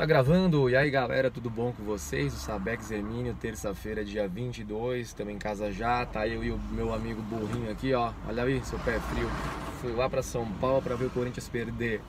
Tá gravando? E aí galera, tudo bom com vocês? O Sabex Hermínio, terça-feira, dia 22, também em casa já. Tá eu e o meu amigo burrinho aqui, ó. Olha aí, seu pé frio. Fui lá pra São Paulo pra ver o Corinthians perder.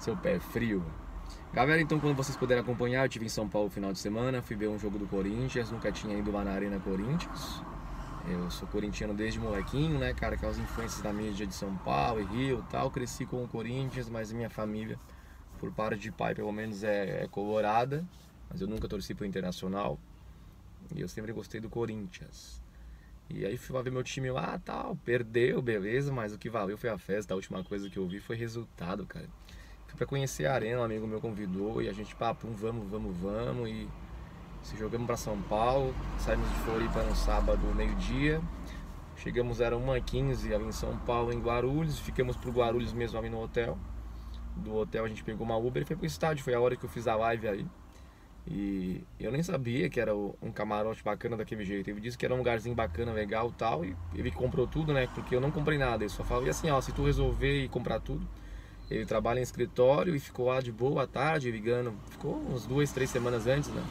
Seu pé frio. Galera, então quando vocês puderem acompanhar, eu tive em São Paulo no final de semana, fui ver um jogo do Corinthians, nunca tinha ido lá na Arena Corinthians. Eu sou corintiano desde molequinho, né, cara, aquelas influências da mídia de São Paulo e Rio tal. Cresci com o Corinthians, mas minha família por parte de pai pelo menos é, é colorada, mas eu nunca torci pro Internacional. E eu sempre gostei do Corinthians. E aí fui lá ver meu time lá, tal, perdeu, beleza, mas o que valeu foi a festa, a última coisa que eu vi foi resultado, cara. Fui pra conhecer a arena, um amigo meu convidou e a gente, papo, vamos, vamos, vamos e se jogamos para São Paulo, saímos de Floripa no sábado, meio-dia. Chegamos, era 1h15 ali em São Paulo, em Guarulhos, ficamos pro Guarulhos mesmo ali no hotel do hotel a gente pegou uma Uber e foi pro estádio. Foi a hora que eu fiz a live aí. E eu nem sabia que era um camarote bacana daquele jeito. Ele disse que era um lugarzinho bacana, legal tal. E ele comprou tudo, né? Porque eu não comprei nada. Ele só falou assim: ó, se tu resolver e comprar tudo. Ele trabalha em escritório e ficou lá de boa à tarde, ligando. Ficou uns duas, três semanas antes, né?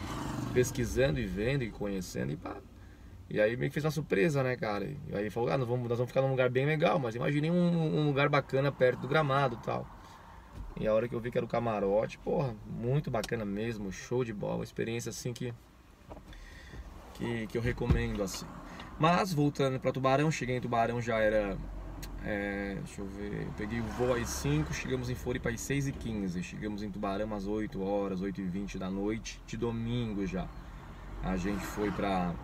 Pesquisando e vendo e conhecendo e pá. E aí meio que fez uma surpresa, né, cara? E aí falou: ah, nós vamos, nós vamos ficar num lugar bem legal, mas imaginei um, um lugar bacana perto do gramado tal. E a hora que eu vi que era o camarote, porra, muito bacana mesmo, show de bola, experiência assim que, que, que eu recomendo assim. Mas voltando para Tubarão, cheguei em Tubarão já era, é, deixa eu ver, eu peguei o voo às 5, chegamos em Floripa às 6 e 15 chegamos em Tubarão às 8 horas, 8 e 20 da noite, de domingo já. A gente foi pra,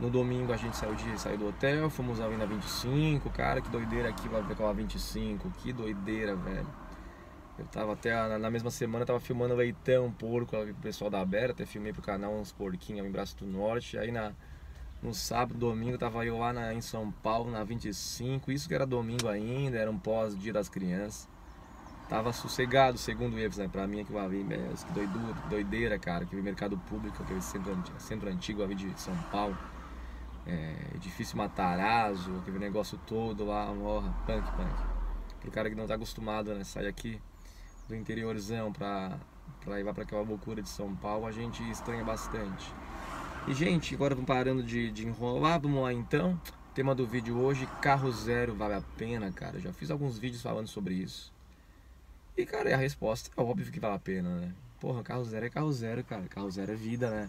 no domingo a gente saiu, de, saiu do hotel, fomos ali na 25, cara, que doideira aqui, vai ver aquela 25, que doideira, velho. Eu tava até na mesma semana, tava filmando leitão, porco, o pessoal da Aberta, até filmei pro canal uns porquinhos em Braço do Norte. Aí na, no sábado, domingo, tava eu lá na, em São Paulo, na 25, isso que era domingo ainda, era um pós-dia das crianças. Tava sossegado, segundo eles, né? Pra mim aquilo ali, que doidura, doideira, cara, aquele mercado público, aquele centro, centro antigo ali de São Paulo. É, edifício Matarazzo, aquele negócio todo lá, morra, punk, punk. Pro cara que não tá acostumado, né? Sai aqui do interiorzão para para lá para aquela loucura de São Paulo, a gente estranha bastante. E gente, agora parando de, de enrolar, vamos lá então. Tema do vídeo hoje, carro zero vale a pena, cara. Já fiz alguns vídeos falando sobre isso. E cara, a resposta é óbvio que vale a pena, né? Porra, carro zero é carro zero, cara. Carro zero é vida, né?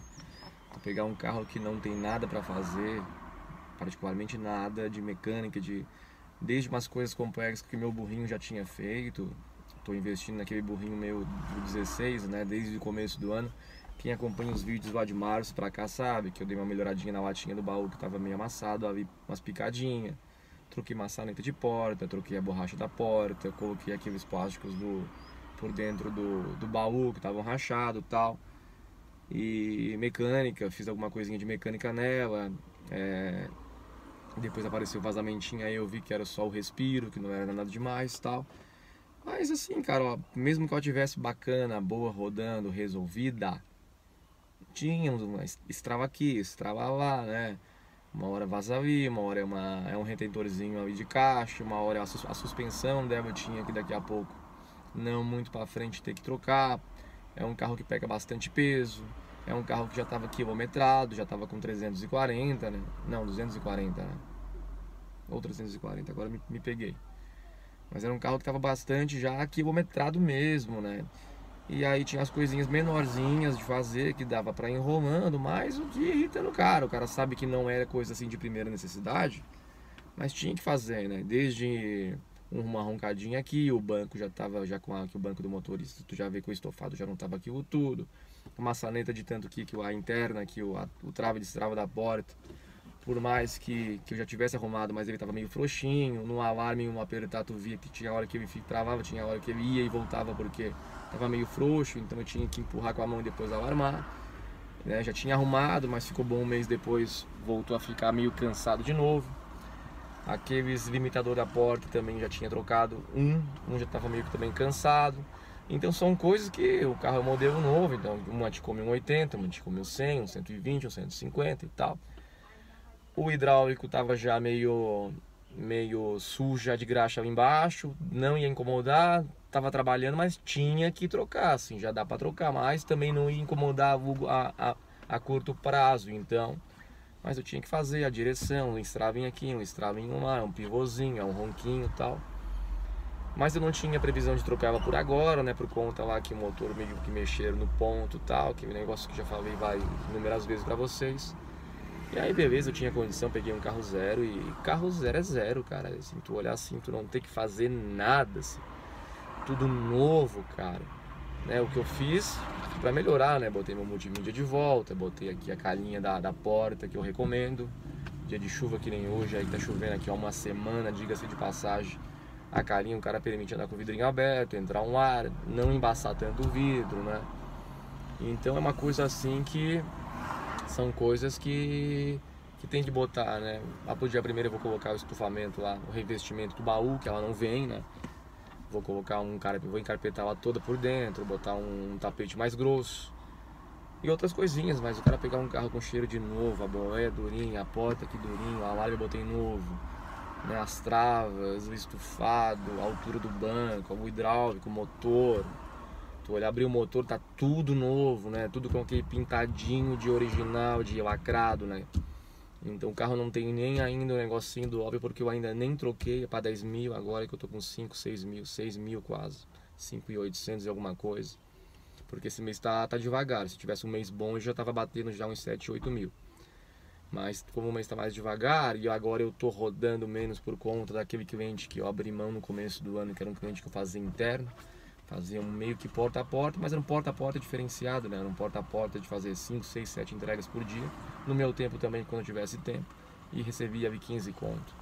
Pegar um carro que não tem nada para fazer, particularmente nada de mecânica, de desde umas coisas complexas que meu burrinho já tinha feito, Estou investindo naquele burrinho meu do 16, né? Desde o começo do ano. Quem acompanha os vídeos lá de março pra cá sabe que eu dei uma melhoradinha na latinha do baú que tava meio amassado, ali umas picadinhas. Troquei maçaneta de porta, troquei a borracha da porta, coloquei aqueles plásticos do, por dentro do, do baú que estavam rachados tal. E mecânica, fiz alguma coisinha de mecânica nela. É... Depois apareceu o vazamentinho, aí eu vi que era só o respiro, que não era nada demais tal. Mas assim, cara, ó, mesmo que ela tivesse bacana, boa, rodando, resolvida, tínhamos uma estrava aqui, estrava lá, né? Uma hora vaza ali, uma hora é, uma, é um retentorzinho ali de caixa, uma hora é a, sus, a suspensão dela tinha que daqui a pouco não muito para frente ter que trocar. É um carro que pega bastante peso, é um carro que já estava quilometrado, já estava com 340, né? Não, 240, né? Ou 340, agora me, me peguei. Mas era um carro que estava bastante já quilometrado mesmo, né? E aí tinha as coisinhas menorzinhas de fazer que dava para ir enrolando, mas o que irrita no cara. O cara sabe que não era coisa assim de primeira necessidade, mas tinha que fazer, né? Desde uma roncadinha aqui, o banco já tava já com o banco do motorista, tu já vê que o estofado já não tava aquilo tudo. A maçaneta de tanto que, a interna, que o, o trava da porta por mais que, que eu já tivesse arrumado, mas ele estava meio frouxinho, no alarme, no apertar, tu via que tinha hora que ele travava, tinha hora que ele ia e voltava porque estava meio frouxo, então eu tinha que empurrar com a mão e depois alarmar. Né? Já tinha arrumado, mas ficou bom um mês depois, voltou a ficar meio cansado de novo. Aqueles limitador da porta também já tinha trocado um, um já estava meio que também cansado. Então são coisas que o carro é um modelo novo, então uma te come um 80, uma te come um 100, um 120, um 150 e tal. O hidráulico estava já meio, meio sujo de graxa embaixo, não ia incomodar, tava trabalhando, mas tinha que trocar, assim, já dá para trocar, mas também não ia incomodar a, a, a, curto prazo, então. Mas eu tinha que fazer a direção, um estravinho aqui, um estravinho lá, um pivôzinho, um ronquinho tal. Mas eu não tinha previsão de trocar ela por agora, né? Por conta lá que o motor meio que mexeram no ponto tal, que é negócio que já falei vai inúmeras vezes para vocês. E aí, beleza, eu tinha condição, peguei um carro zero e carro zero é zero, cara. Assim, tu olhar assim, tu não tem que fazer nada, assim. Tudo novo, cara. Né, o que eu fiz para melhorar, né? Botei meu multimídia de volta, botei aqui a calinha da, da porta que eu recomendo. Dia de chuva que nem hoje, aí tá chovendo aqui há uma semana, diga-se de passagem. A calinha o cara permite andar com o vidrinho aberto, entrar um ar, não embaçar tanto o vidro, né? Então é uma coisa assim que são coisas que, que tem que botar, né? Lá pro dia primeiro eu vou colocar o estufamento lá, o revestimento do baú, que ela não vem, né? Vou colocar um cara, vou encarpetar ela toda por dentro, botar um, um tapete mais grosso e outras coisinhas, mas o cara pegar um carro com cheiro de novo, a boé é durinha, a porta aqui durinho, a alarme eu botei novo, né, as travas, o estufado, a altura do banco, o hidráulico, o motor, Tu olhar, abrir o motor, tá tudo novo, né? Tudo com aquele pintadinho de original, de lacrado, né? Então o carro não tem nem ainda o negocinho do óbvio, porque eu ainda nem troquei para 10 mil, agora que eu tô com 5, 6 mil, 6 mil quase, 5.800 e alguma coisa. Porque esse mês tá, tá devagar, se tivesse um mês bom eu já tava batendo já uns 7, 8 mil. Mas como o mês está mais devagar e agora eu tô rodando menos por conta daquele cliente que eu abri mão no começo do ano, que era um cliente que eu fazia interno, Fazia um meio que porta a porta, mas era um porta a porta diferenciado, né? Era um porta a porta de fazer 5, 6, 7 entregas por dia. No meu tempo também, quando eu tivesse tempo. E recebia 15 conto.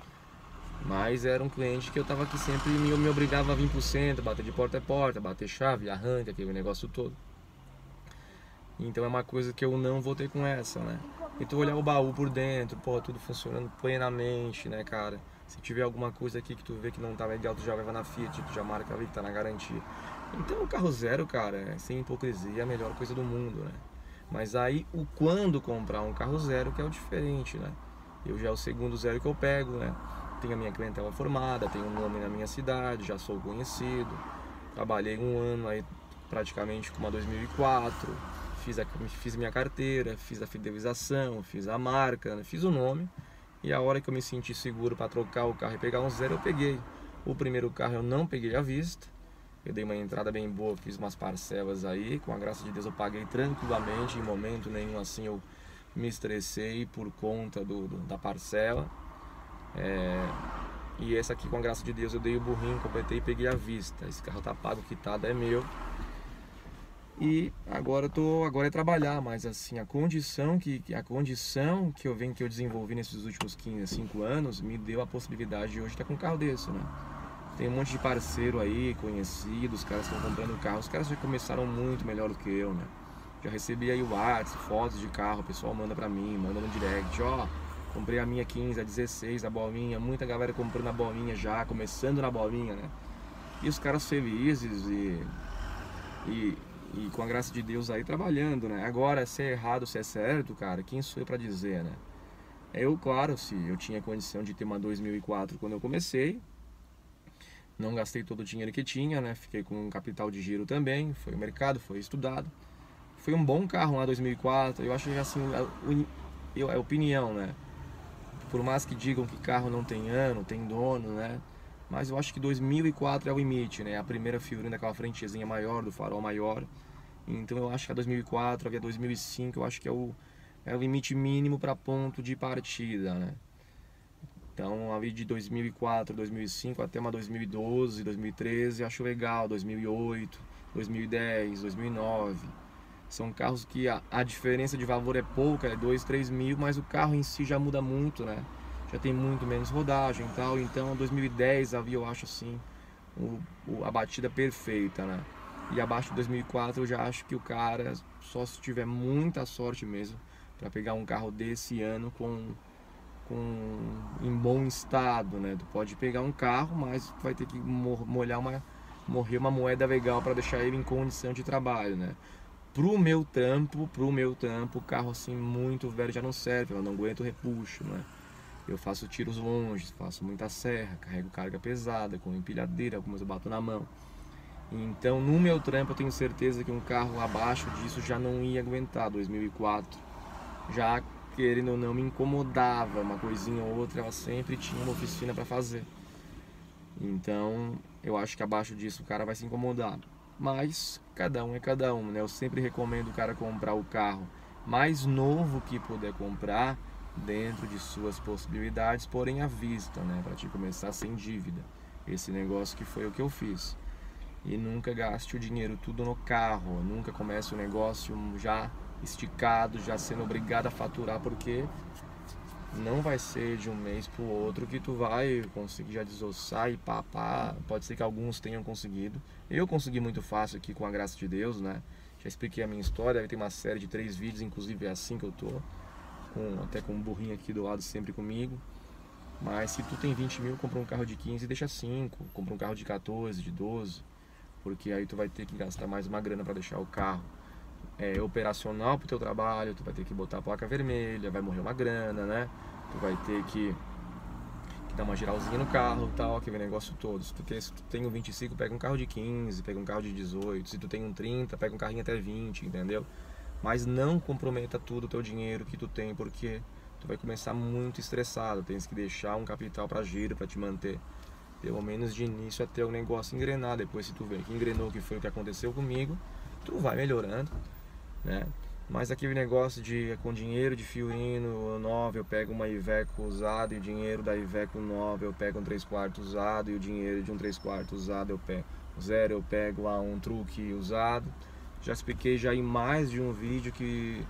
Mas era um cliente que eu estava aqui sempre me, me obrigava a vir pro centro, bater de porta a porta, bater chave, arranca, aquele negócio todo. Então é uma coisa que eu não vou ter com essa, né? Então olhar o baú por dentro, pô, tudo funcionando plenamente, né, cara? Se tiver alguma coisa aqui que tu vê que não tá legal, tu já leva na Fiat, tu já marca ali que tá na garantia. Então o carro zero, cara, é, sem hipocrisia, é a melhor coisa do mundo, né? Mas aí o quando comprar um carro zero que é o diferente, né? Eu já é o segundo zero que eu pego, né? Tenho a minha clientela formada, tenho um nome na minha cidade, já sou conhecido. Trabalhei um ano aí praticamente com uma 2004, fiz, a, fiz minha carteira, fiz a fidelização, fiz a marca, né? fiz o nome. E a hora que eu me senti seguro para trocar o carro e pegar um zero, eu peguei. O primeiro carro eu não peguei à vista, eu dei uma entrada bem boa, fiz umas parcelas aí, com a graça de Deus eu paguei tranquilamente, em momento nenhum assim eu me estressei por conta do, do da parcela. É, e essa aqui, com a graça de Deus, eu dei o burrinho, completei e peguei à vista. Esse carro tá pago, quitado, é meu. E agora tô, agora é trabalhar, mas assim, a condição que a condição que eu venho que eu desenvolvi nesses últimos 15, 5 anos me deu a possibilidade de hoje estar com um carro desse, né? Tem um monte de parceiro aí, conhecidos, caras estão comprando carro. Os caras já começaram muito melhor do que eu, né? Já recebi aí WhatsApp, fotos de carro, o pessoal manda pra mim, manda no direct, ó. Comprei a minha 15, a 16, a bolinha. Muita galera comprando a bolinha já, começando na bolinha, né? E os caras felizes e, e, e com a graça de Deus aí trabalhando, né? Agora, se é errado, se é certo, cara, quem sou eu pra dizer, né? Eu, claro, se eu tinha condição de ter uma 2004 quando eu comecei, não gastei todo o dinheiro que tinha, né? Fiquei com um capital de giro também, foi o mercado, foi estudado. Foi um bom carro lá 2004, eu acho que assim, a opinião, né? Por mais que digam que carro não tem ano, tem dono, né? Mas eu acho que 2004 é o limite, né? A primeira figurinha daquela frentezinha maior, do farol maior. Então eu acho que a 2004, a 2005, eu acho que é o, é o limite mínimo para ponto de partida, né? Então, ali de 2004, 2005 até uma 2012, 2013, acho legal. 2008, 2010, 2009. São carros que a, a diferença de valor é pouca, é 2, 3 mil, mas o carro em si já muda muito, né? Já tem muito menos rodagem e tal. Então, 2010 ali eu acho assim o, o, a batida perfeita, né? E abaixo de 2004 eu já acho que o cara só se tiver muita sorte mesmo para pegar um carro desse ano com com, em bom estado, né? Tu pode pegar um carro, mas vai ter que molhar uma, morrer uma moeda legal para deixar ele em condição de trabalho, né? Pro meu trampo, pro meu trampo, carro assim muito velho já não serve, eu não aguento repuxo, né? Eu faço tiros longe, faço muita serra, carrego carga pesada, com empilhadeira, algumas eu bato na mão. Então, no meu trampo, eu tenho certeza que um carro abaixo disso já não ia aguentar 2004. Já querendo ou não me incomodava, uma coisinha ou outra, ela sempre tinha uma oficina para fazer. Então, eu acho que abaixo disso o cara vai se incomodar. Mas cada um é cada um, né? Eu sempre recomendo o cara comprar o carro mais novo que puder comprar dentro de suas possibilidades, porém à vista, né, para te começar sem dívida. Esse negócio que foi o que eu fiz. E nunca gaste o dinheiro tudo no carro, nunca comece o negócio já esticado, já sendo obrigado a faturar, porque não vai ser de um mês para o outro que tu vai conseguir já desossar e papar. Pode ser que alguns tenham conseguido. Eu consegui muito fácil aqui com a graça de Deus, né? Já expliquei a minha história, tem uma série de três vídeos, inclusive é assim que eu tô. Com, até com um burrinho aqui do lado sempre comigo. Mas se tu tem 20 mil, compra um carro de 15 e deixa 5. Compra um carro de 14, de 12. Porque aí tu vai ter que gastar mais uma grana para deixar o carro é, operacional pro teu trabalho, tu vai ter que botar a placa vermelha, vai morrer uma grana, né? Tu vai ter que, que dar uma geralzinha no carro e tal, aquele negócio todo. Se tu, se tu tem um 25, pega um carro de 15, pega um carro de 18. Se tu tem um 30, pega um carrinho até 20, entendeu? Mas não comprometa tudo o teu dinheiro que tu tem, porque tu vai começar muito estressado. Tens que deixar um capital para giro, para te manter pelo menos de início até o negócio engrenar. Depois, se tu vê que engrenou, que foi o que aconteceu comigo, tu vai melhorando né? Mas aquele negócio de com dinheiro de Fiorino 9 eu pego uma Iveco usada e o dinheiro da Iveco 9 eu pego um 3 quartos usado e o dinheiro de um 3 quartos usado eu pego zero eu pego lá um truque usado. Já expliquei já em mais de um vídeo que,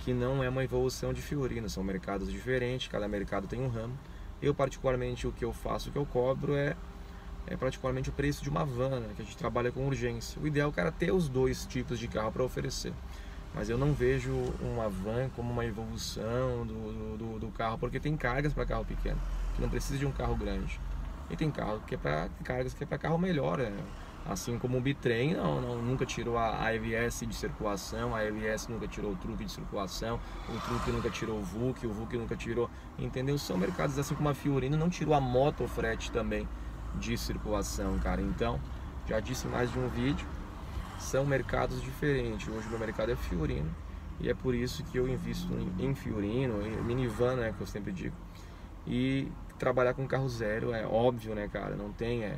que não é uma evolução de Fiorino, são mercados diferentes, cada mercado tem um ramo. Eu particularmente o que eu faço, o que eu cobro é é praticamente o preço de uma van, né, que a gente trabalha com urgência. O ideal é o cara ter os dois tipos de carro para oferecer mas eu não vejo uma van como uma evolução do, do, do carro, porque tem cargas para carro pequeno, que não precisa de um carro grande. E tem carro que é para cargas que é para carro melhor, né? Assim como o bitrem não, não, nunca tirou a AVS de circulação, a AVS nunca tirou o truque de circulação, o truque nunca tirou o VUC, o VUC nunca tirou, entendeu? São mercados assim como a Fiorino não tirou a moto frete também de circulação, cara. Então, já disse mais de um vídeo, são mercados diferentes. Hoje o meu mercado é Fiorino e é por isso que eu invisto em Fiorino, em minivan, né, que eu sempre digo. E trabalhar com carro zero é óbvio, né, cara? Não tem é,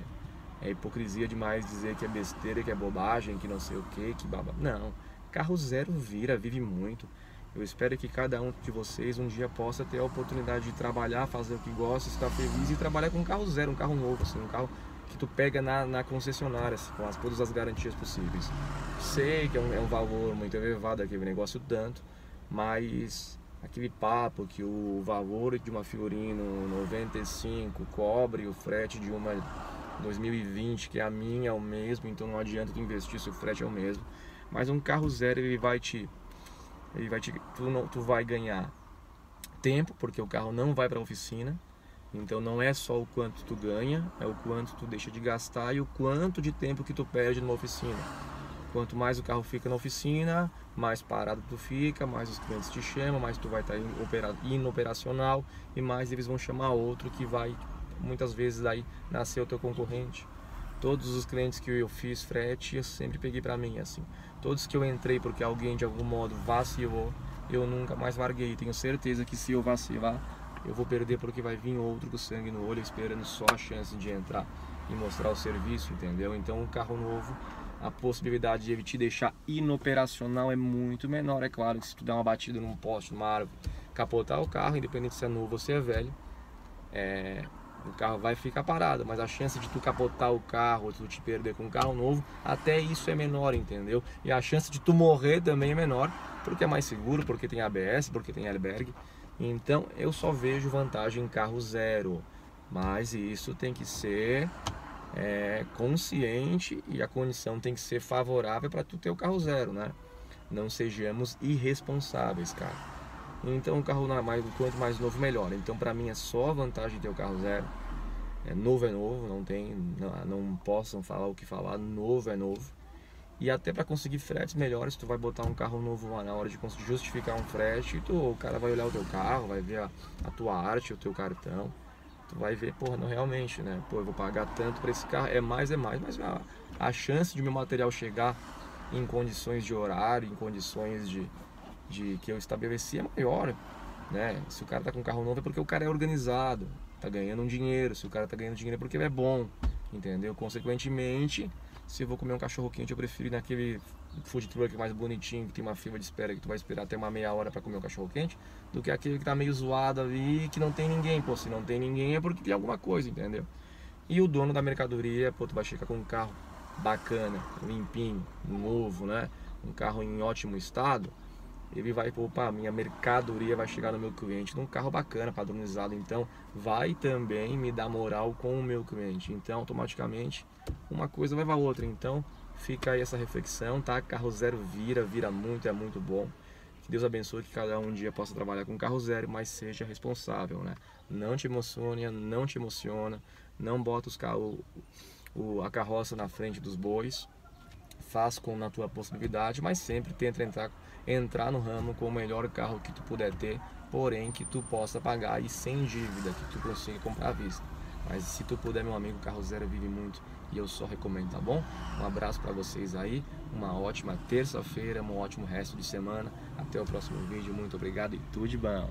é hipocrisia demais dizer que é besteira, que é bobagem, que não sei o que, que baba. Não, carro zero vira, vive muito. Eu espero que cada um de vocês um dia possa ter a oportunidade de trabalhar, fazer o que gosta, estar feliz e trabalhar com um carro zero, um carro novo, assim, um carro que tu pega na, na concessionária, assim, com as, todas as garantias possíveis. Sei que é um, é um valor muito elevado aquele negócio tanto, mas aquele papo que o valor de uma Fiorino 95 cobre o frete de uma 2020, que a minha é o mesmo, então não adianta tu investir se o frete é o mesmo. Mas um carro zero ele vai te ele vai te tu, não, tu vai ganhar tempo, porque o carro não vai para a oficina então não é só o quanto tu ganha, é o quanto tu deixa de gastar e o quanto de tempo que tu perde numa oficina. Quanto mais o carro fica na oficina, mais parado tu fica, mais os clientes te chamam, mais tu vai estar tá inoperacional e mais eles vão chamar outro que vai muitas vezes daí nascer o teu concorrente. Todos os clientes que eu fiz frete, eu sempre peguei para mim assim. Todos que eu entrei porque alguém de algum modo vacilou, eu nunca mais larguei. Tenho certeza que se eu vacilar, eu vou perder porque vai vir outro com sangue no olho esperando só a chance de entrar e mostrar o serviço, entendeu? Então, um carro novo, a possibilidade de ele te deixar inoperacional é muito menor. É claro que se tu der uma batida num poste, numa árvore, capotar o carro, independente se é novo ou se é velho, é, o carro vai ficar parado, mas a chance de tu capotar o carro, ou tu te perder com um carro novo, até isso é menor, entendeu? E a chance de tu morrer também é menor, porque é mais seguro, porque tem ABS, porque tem airbag. Então eu só vejo vantagem em carro zero, mas isso tem que ser é, consciente e a condição tem que ser favorável para tu ter o carro zero, né? Não sejamos irresponsáveis, cara. Então o carro mais, quanto mais novo melhor. Então para mim é só vantagem ter o carro zero. É, novo é novo, não tem, não, não possam falar o que falar. Novo é novo. E até para conseguir fretes melhores, tu vai botar um carro novo lá na hora de justificar um frete, tu, o cara vai olhar o teu carro, vai ver a, a tua arte, o teu cartão. Tu vai ver, porra, não realmente, né? Pô, eu vou pagar tanto para esse carro, é mais, é mais, mas a, a chance de meu material chegar em condições de horário, em condições de, de que eu estabeleci é maior. Né? Se o cara tá com um carro novo é porque o cara é organizado, tá ganhando um dinheiro. Se o cara tá ganhando dinheiro é porque ele é bom, entendeu? Consequentemente, se eu vou comer um cachorro quente, eu prefiro ir naquele food truck mais bonitinho, que tem uma fila de espera que tu vai esperar até uma meia hora para comer um cachorro quente, do que aquele que tá meio zoado ali, que não tem ninguém. Pô, se não tem ninguém é porque tem alguma coisa, entendeu? E o dono da mercadoria, pô, tu vai chegar com um carro bacana, limpinho, novo, né? Um carro em ótimo estado, ele vai, opa, minha mercadoria vai chegar no meu cliente num carro bacana, padronizado, então vai também me dar moral com o meu cliente. Então, automaticamente, uma coisa leva a outra. Então, fica aí essa reflexão, tá? Carro zero vira, vira muito, é muito bom. Que Deus abençoe que cada um dia possa trabalhar com carro zero, mas seja responsável, né? Não te emocione, não te emociona, não bota os carros, a carroça na frente dos bois. Faz com na tua possibilidade, mas sempre tenta entrar, entrar no ramo com o melhor carro que tu puder ter, porém que tu possa pagar e sem dívida, que tu consiga comprar à vista. Mas se tu puder, meu amigo, carro zero vive muito e eu só recomendo, tá bom? Um abraço para vocês aí, uma ótima terça-feira, um ótimo resto de semana. Até o próximo vídeo, muito obrigado e tudo de bom.